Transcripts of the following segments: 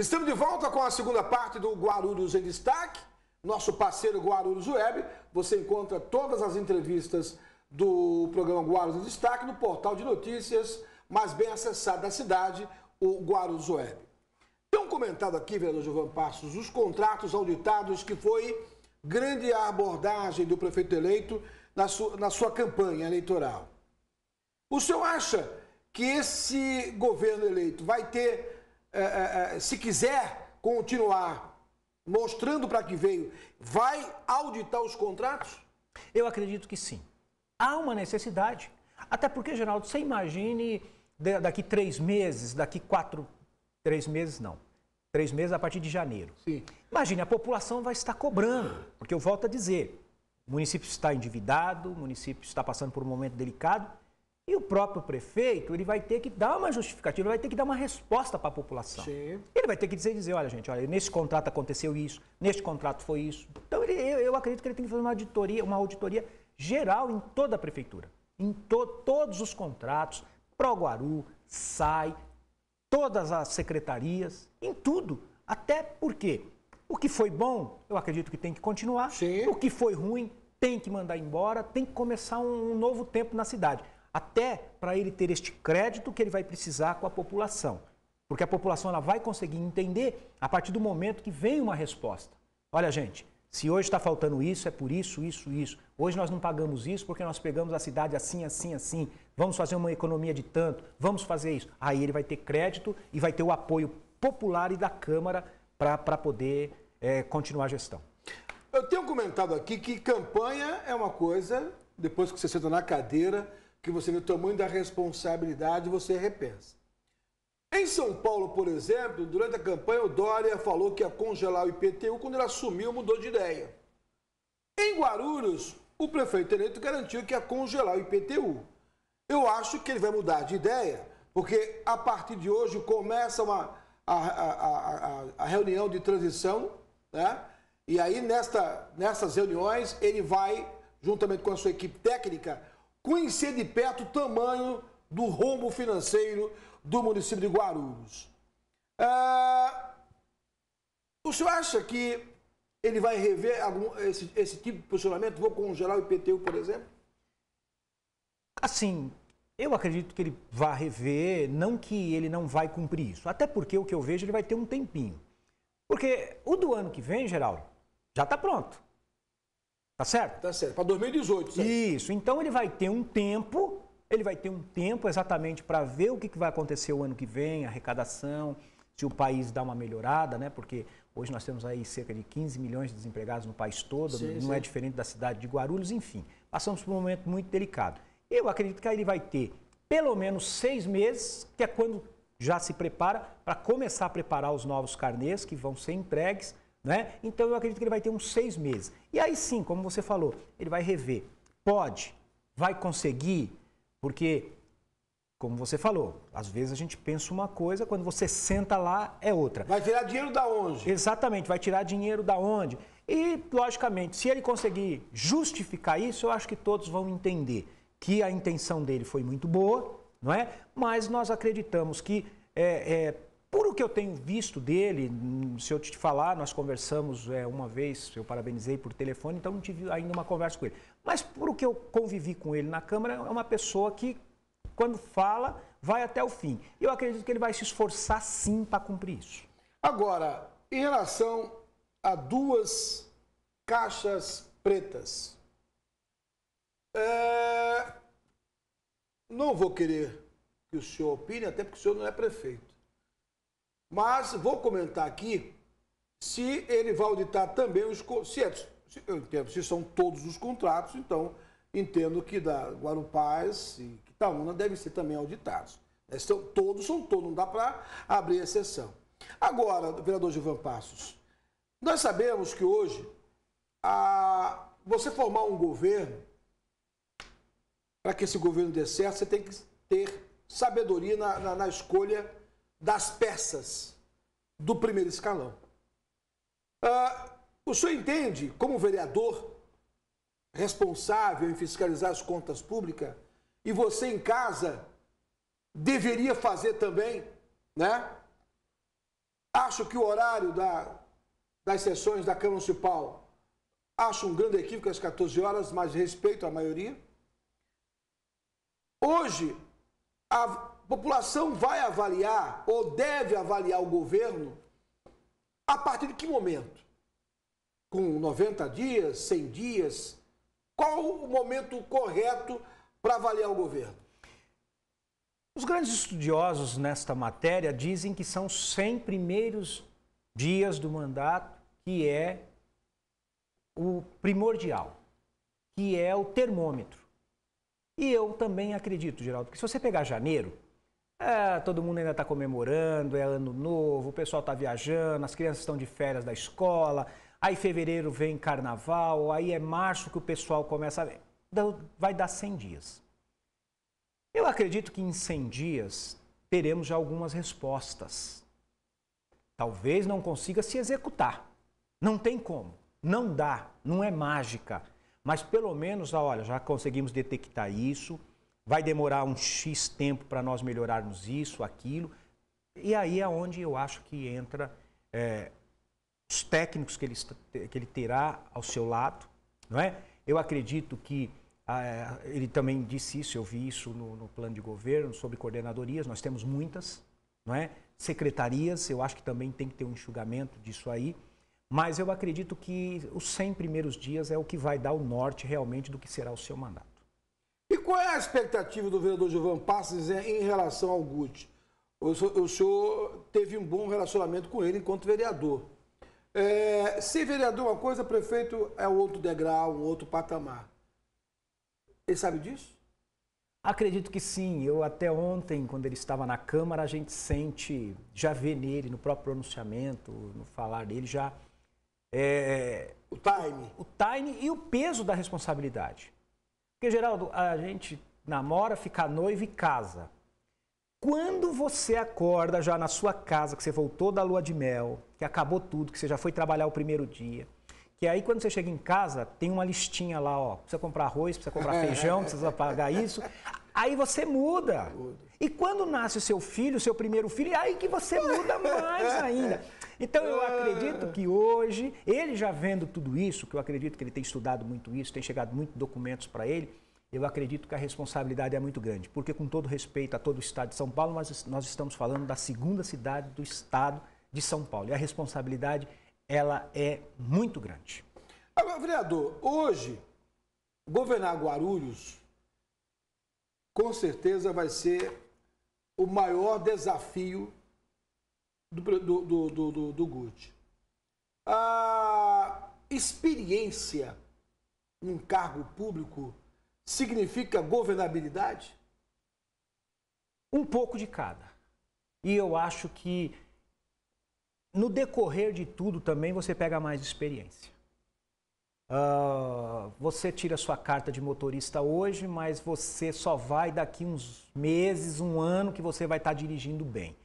Estamos de volta com a segunda parte do Guarulhos em Destaque, nosso parceiro Guarulhos Web. Você encontra todas as entrevistas do programa Guarulhos em Destaque no portal de notícias mais bem acessado da cidade, o Guarulhos Web. Tem um comentado aqui, vereador Giovanni Passos, os contratos auditados que foi grande abordagem do prefeito eleito na sua, na sua campanha eleitoral. O senhor acha que esse governo eleito vai ter, é, é, se quiser continuar mostrando para que veio, vai auditar os contratos? Eu acredito que sim. Há uma necessidade. Até porque, Geraldo, você imagine daqui três meses, daqui quatro, três meses não, três meses a partir de janeiro. Sim. Imagine, a população vai estar cobrando, porque eu volto a dizer, o município está endividado, o município está passando por um momento delicado, e o próprio prefeito, ele vai ter que dar uma justificativa, ele vai ter que dar uma resposta para a população. Sim. Ele vai ter que dizer, dizer, olha gente, olha, nesse contrato aconteceu isso, neste contrato foi isso. Então ele, eu, eu, acredito que ele tem que fazer uma auditoria, uma auditoria geral em toda a prefeitura, em to, todos os contratos, Proguaru, SAI, todas as secretarias, em tudo. Até porque o que foi bom, eu acredito que tem que continuar. Sim. O que foi ruim, tem que mandar embora, tem que começar um, um novo tempo na cidade até para ele ter este crédito que ele vai precisar com a população. Porque a população ela vai conseguir entender a partir do momento que vem uma resposta. Olha, gente, se hoje está faltando isso, é por isso, isso, isso. Hoje nós não pagamos isso porque nós pegamos a cidade assim, assim, assim. Vamos fazer uma economia de tanto, vamos fazer isso. Aí ele vai ter crédito e vai ter o apoio popular e da Câmara para poder é, continuar a gestão. Eu tenho comentado aqui que campanha é uma coisa, depois que você senta na cadeira, que você vê o tamanho da responsabilidade, você repensa. Em São Paulo, por exemplo, durante a campanha, o Dória falou que ia congelar o IPTU, quando ele assumiu, mudou de ideia. Em Guarulhos, o prefeito eleito garantiu que ia congelar o IPTU. Eu acho que ele vai mudar de ideia, porque a partir de hoje começa uma, a, a, a, a reunião de transição, né? E aí, nesta, nessas reuniões, ele vai, juntamente com a sua equipe técnica, conhecer de perto o tamanho do rombo financeiro do município de Guarulhos. Ah, o senhor acha que ele vai rever algum, esse, esse tipo de posicionamento? Vou congelar o IPTU, por exemplo? Assim, eu acredito que ele vai rever, não que ele não vai cumprir isso. Até porque o que eu vejo, ele vai ter um tempinho. Porque o do ano que vem, Geraldo, já está pronto. Tá certo? Tá certo. Para 2018, certo? Isso. Então ele vai ter um tempo, ele vai ter um tempo exatamente para ver o que, que vai acontecer o ano que vem, arrecadação, se o país dá uma melhorada, né? Porque hoje nós temos aí cerca de 15 milhões de desempregados no país todo, sim, não sim. é diferente da cidade de Guarulhos, enfim. Passamos por um momento muito delicado. Eu acredito que ele vai ter pelo menos seis meses, que é quando já se prepara para começar a preparar os novos carnês que vão ser entregues né? Então eu acredito que ele vai ter uns seis meses. E aí sim, como você falou, ele vai rever. Pode, vai conseguir, porque, como você falou, às vezes a gente pensa uma coisa, quando você senta lá é outra. Vai tirar dinheiro da onde? Exatamente, vai tirar dinheiro da onde? E, logicamente, se ele conseguir justificar isso, eu acho que todos vão entender que a intenção dele foi muito boa, não é? Mas nós acreditamos que é, é, por o que eu tenho visto dele, se eu te falar, nós conversamos é, uma vez, eu parabenizei por telefone, então não tive ainda uma conversa com ele. Mas por o que eu convivi com ele na Câmara, é uma pessoa que, quando fala, vai até o fim. Eu acredito que ele vai se esforçar sim para cumprir isso. Agora, em relação a duas caixas pretas, é... não vou querer que o senhor opine, até porque o senhor não é prefeito. Mas vou comentar aqui se ele vai auditar também os. Se, é, se, eu entendo, se são todos os contratos, então entendo que da Guarupaz e Quitaúna devem ser também auditados. São, todos são todos, não dá para abrir exceção. Agora, vereador Gilvan Passos, nós sabemos que hoje a, você formar um governo, para que esse governo dê certo, você tem que ter sabedoria na, na, na escolha das peças do primeiro escalão. Ah, o senhor entende, como vereador responsável em fiscalizar as contas públicas, e você em casa deveria fazer também, né? Acho que o horário da, das sessões da Câmara Municipal, acho um grande equívoco às 14 horas, mas respeito à maioria. Hoje, a população vai avaliar ou deve avaliar o governo a partir de que momento? Com 90 dias, 100 dias? Qual o momento correto para avaliar o governo? Os grandes estudiosos nesta matéria dizem que são 100 primeiros dias do mandato que é o primordial, que é o termômetro. E eu também acredito, Geraldo, que se você pegar janeiro, é, todo mundo ainda está comemorando, é ano novo, o pessoal está viajando, as crianças estão de férias da escola, aí fevereiro vem carnaval, aí é março que o pessoal começa a... Vai dar 100 dias. Eu acredito que em 100 dias teremos já algumas respostas. Talvez não consiga se executar. Não tem como. Não dá. Não é mágica. Mas pelo menos, olha, já conseguimos detectar isso. Vai demorar um X tempo para nós melhorarmos isso, aquilo. E aí é onde eu acho que entra é, os técnicos que ele, que ele terá ao seu lado. Não é? Eu acredito que ah, ele também disse isso, eu vi isso no, no, plano de governo sobre coordenadorias, nós temos muitas, não é? Secretarias, eu acho que também tem que ter um enxugamento disso aí, mas eu acredito que os 100 primeiros dias é o que vai dar o norte realmente do que será o seu mandato. E qual é a expectativa do vereador Gilvan Passes em relação ao Guti? O senhor, o senhor teve um bom relacionamento com ele enquanto vereador. É, ser vereador é uma coisa, prefeito é outro degrau, um outro patamar. Ele sabe disso? Acredito que sim. Eu até ontem, quando ele estava na Câmara, a gente sente, já vê nele, no próprio pronunciamento, no falar dele, já. É, o time. O, o time e o peso da responsabilidade. Porque, Geraldo, a gente namora, fica noivo e casa. Quando você acorda já na sua casa, que você voltou da lua de mel, que acabou tudo, que você já foi trabalhar o primeiro dia, que aí quando você chega em casa, tem uma listinha lá, ó. Precisa comprar arroz, precisa comprar feijão, precisa pagar isso. Aí você muda. E quando nasce o seu filho, o seu primeiro filho, é aí que você muda mais ainda. Então eu acredito que hoje, ele já vendo tudo isso, que eu acredito que ele tem estudado muito isso, tem chegado muitos documentos para ele, eu acredito que a responsabilidade é muito grande. Porque com todo respeito a todo o estado de São Paulo, nós, nós estamos falando da segunda cidade do estado de São Paulo. E a responsabilidade ela é muito grande. Agora, vereador, hoje, governar Guarulhos, com certeza vai ser o maior desafio do, do, do, do, do Gucci. A experiência num cargo público significa governabilidade? Um pouco de cada. E eu acho que no decorrer de tudo também você pega mais experiência. Uh, você tira sua carta de motorista hoje, mas você só vai daqui uns meses, um ano que você vai estar dirigindo bem.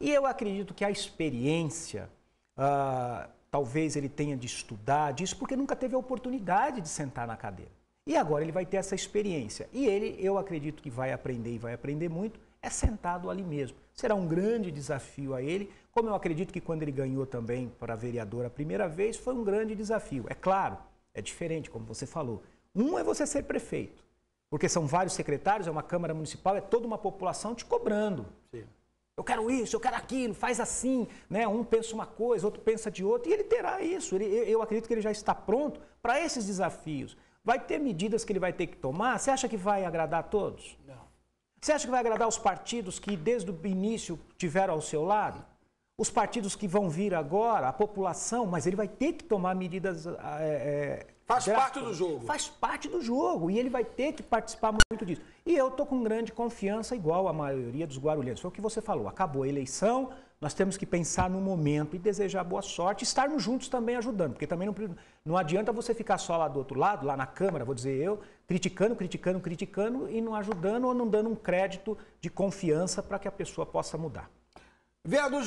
E eu acredito que a experiência, uh, talvez ele tenha de estudar disso, porque nunca teve a oportunidade de sentar na cadeira. E agora ele vai ter essa experiência. E ele, eu acredito que vai aprender e vai aprender muito, é sentado ali mesmo. Será um grande desafio a ele, como eu acredito que quando ele ganhou também para vereador a primeira vez, foi um grande desafio. É claro, é diferente, como você falou. Um é você ser prefeito, porque são vários secretários, é uma Câmara Municipal, é toda uma população te cobrando. Sim. Eu quero isso, eu quero aquilo, faz assim, né? Um pensa uma coisa, outro pensa de outra, e ele terá isso. Ele, eu acredito que ele já está pronto para esses desafios. Vai ter medidas que ele vai ter que tomar. Você acha que vai agradar a todos? Não. Você acha que vai agradar os partidos que desde o início tiveram ao seu lado? Os partidos que vão vir agora, a população, mas ele vai ter que tomar medidas. É, é, Faz parte do jogo. Faz parte do jogo e ele vai ter que participar muito disso. E eu estou com grande confiança, igual a maioria dos guarulhenses. Foi o que você falou. Acabou a eleição, nós temos que pensar no momento e desejar boa sorte, estarmos juntos também ajudando, porque também não, não adianta você ficar só lá do outro lado, lá na Câmara, vou dizer eu, criticando, criticando, criticando e não ajudando ou não dando um crédito de confiança para que a pessoa possa mudar. Vereador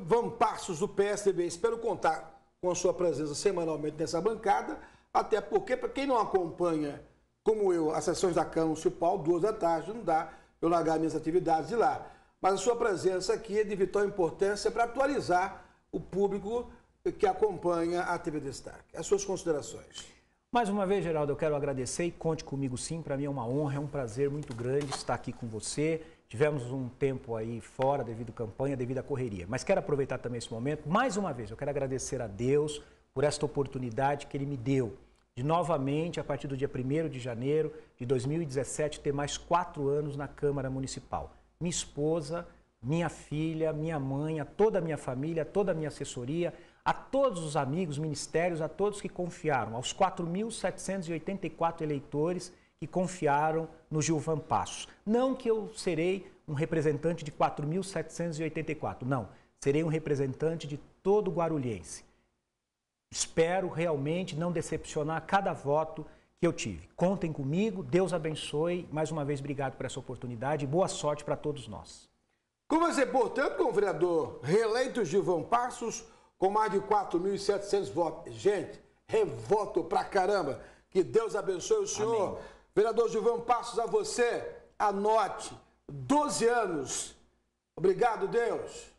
Van Passos, do PSDB, espero contar com a sua presença semanalmente nessa bancada, até porque, para quem não acompanha, como eu, as sessões da Câmara Municipal, duas da tarde, não dá eu largar minhas atividades de lá. mas a sua presença aqui é de vital importância para atualizar o público que acompanha a TV Destaque. As suas considerações. Mais uma vez, Geraldo, eu quero agradecer e conte comigo sim. Para mim é uma honra, é um prazer muito grande estar aqui com você. Tivemos um tempo aí fora devido à campanha, devido à correria. Mas quero aproveitar também esse momento. Mais uma vez, eu quero agradecer a Deus por esta oportunidade que Ele me deu de novamente, a partir do dia 1 de janeiro de 2017, ter mais quatro anos na Câmara Municipal. Minha esposa, minha filha, minha mãe, a toda a minha família, toda a minha assessoria, a todos os amigos, ministérios, a todos que confiaram, aos 4.784 eleitores que confiaram no Gilvan Passos. Não que eu serei um representante de 4.784, não. Serei um representante de todo o guarulhense. Espero realmente não decepcionar cada voto que eu tive. Contem comigo, Deus abençoe. Mais uma vez, obrigado por essa oportunidade e boa sorte para todos nós. Como é portanto, com o vereador reeleito Gilvan Passos, com mais de 4.700 votos. Gente, revoto pra caramba. Que Deus abençoe o senhor. Amém. Vereador Gilvão Passos, a você, anote, 12 anos. Obrigado, Deus.